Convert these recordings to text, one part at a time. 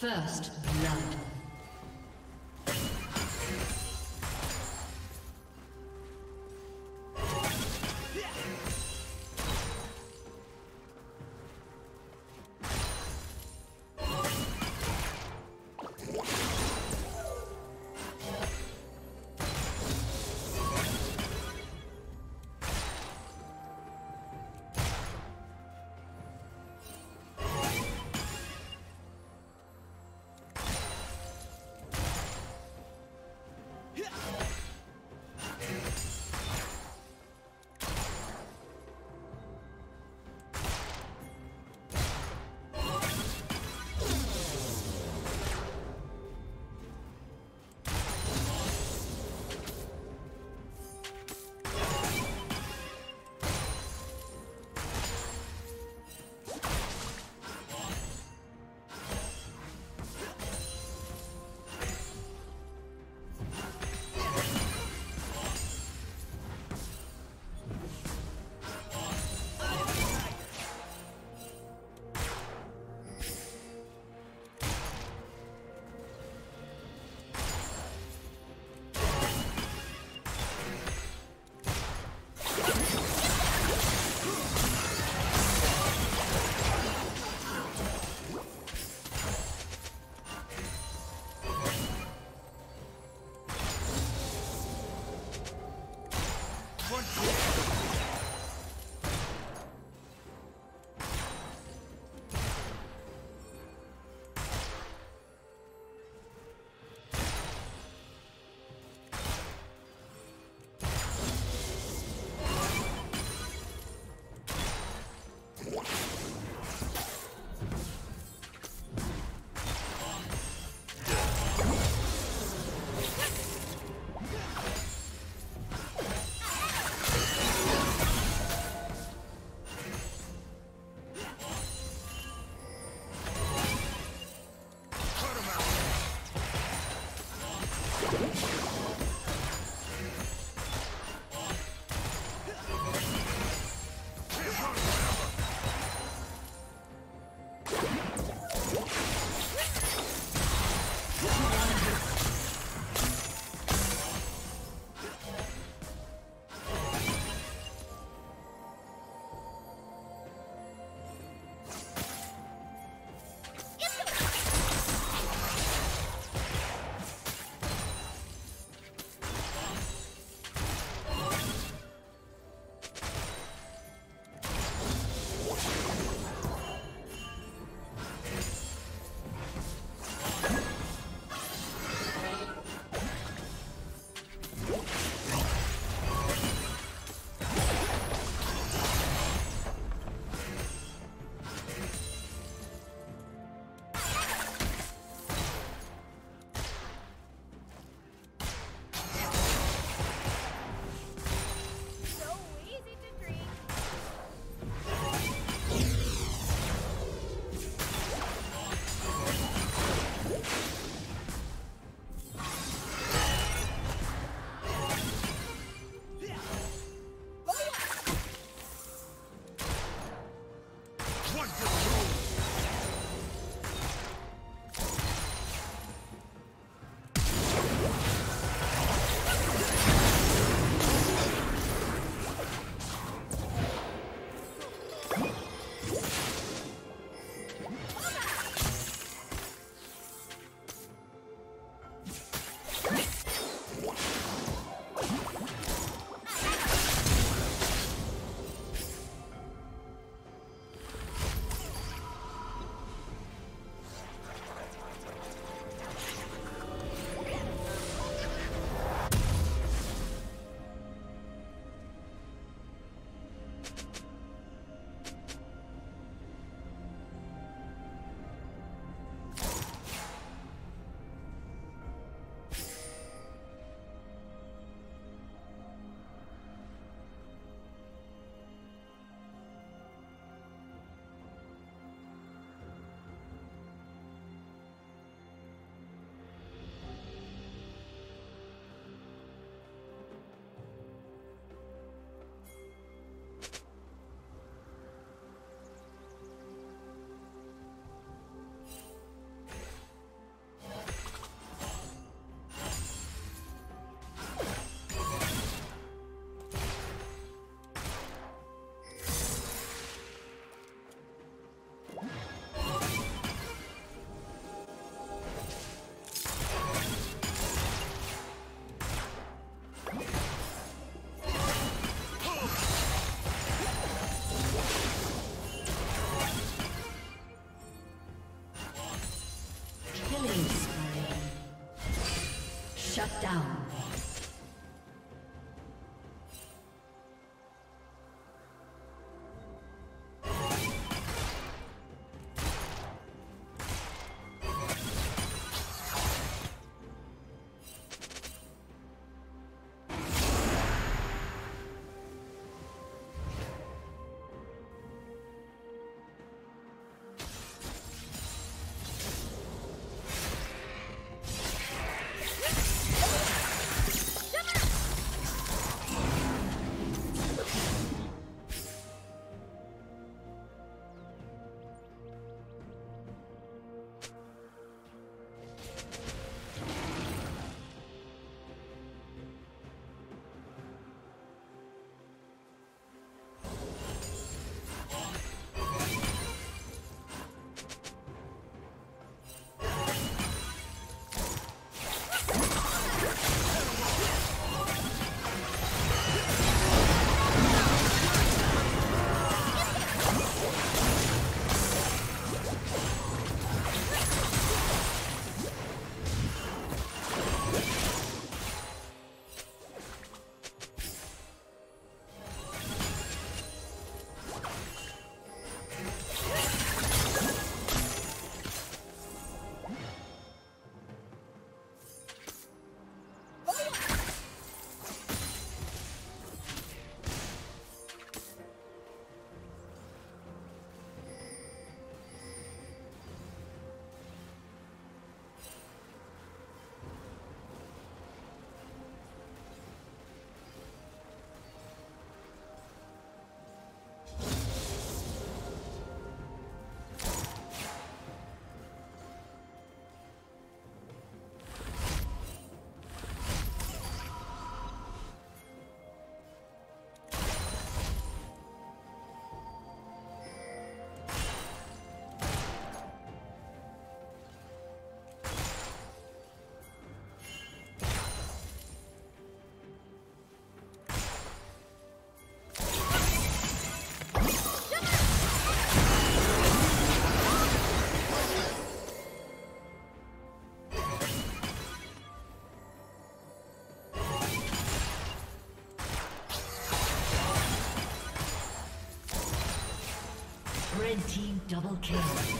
First blood. Shut down. Double kill.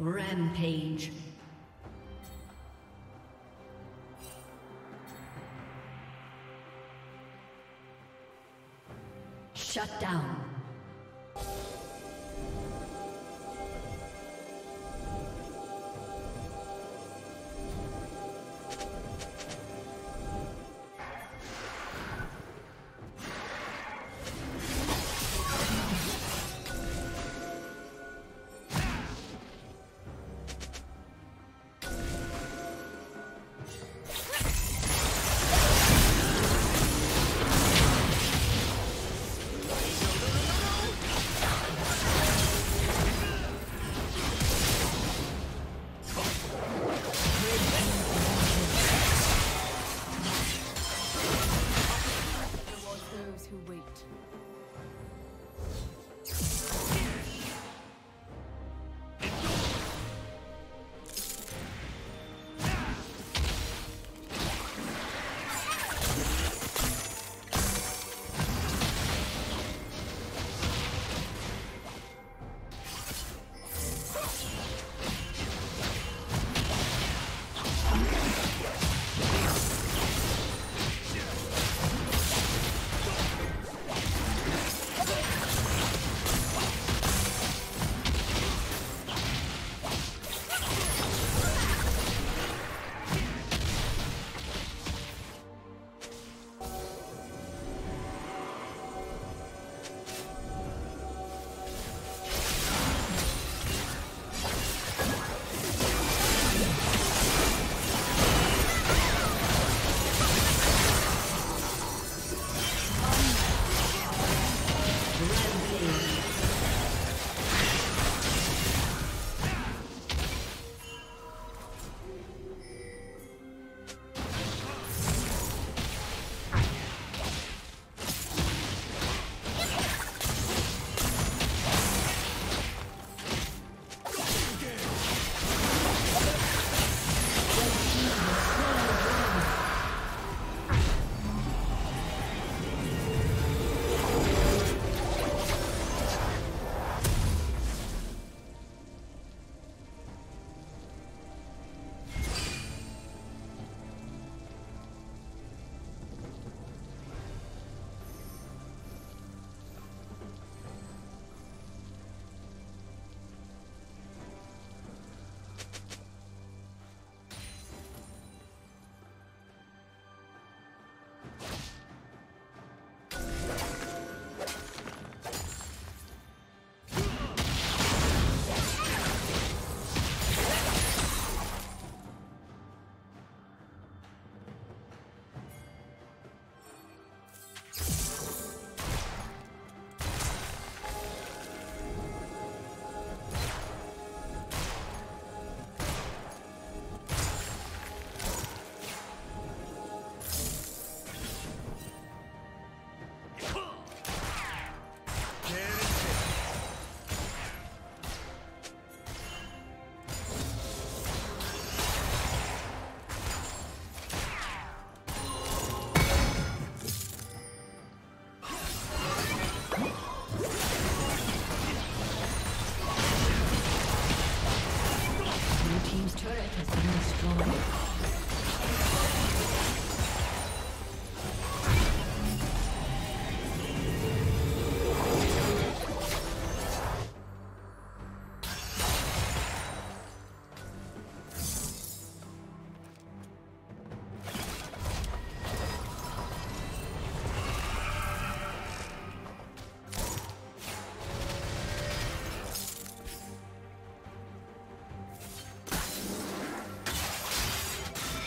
Rampage.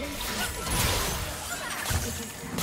Thank you.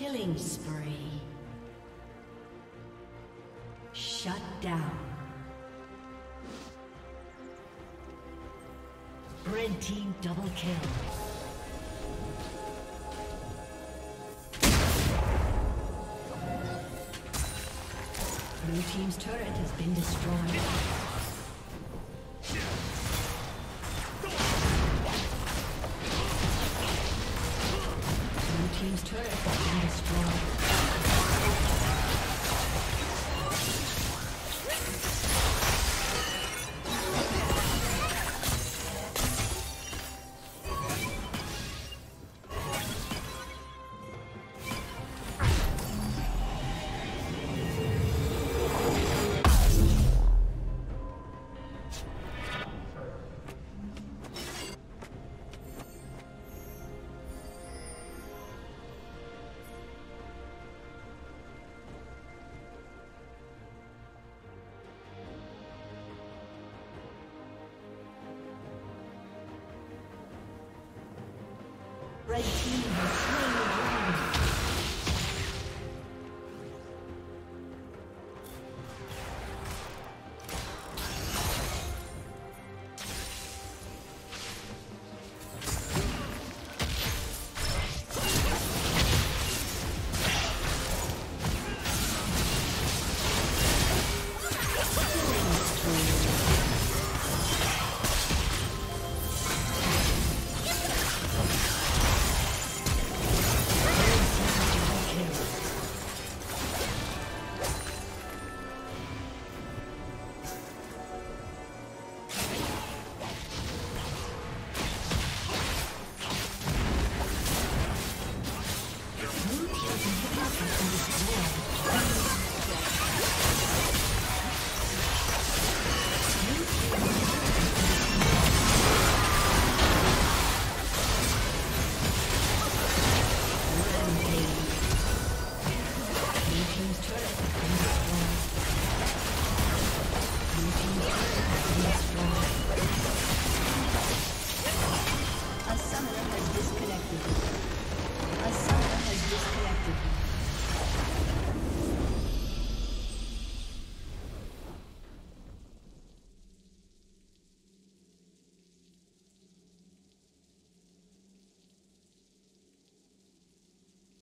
Killing spree. Shut down. Red team double kill. Blue team's turret has been destroyed. Red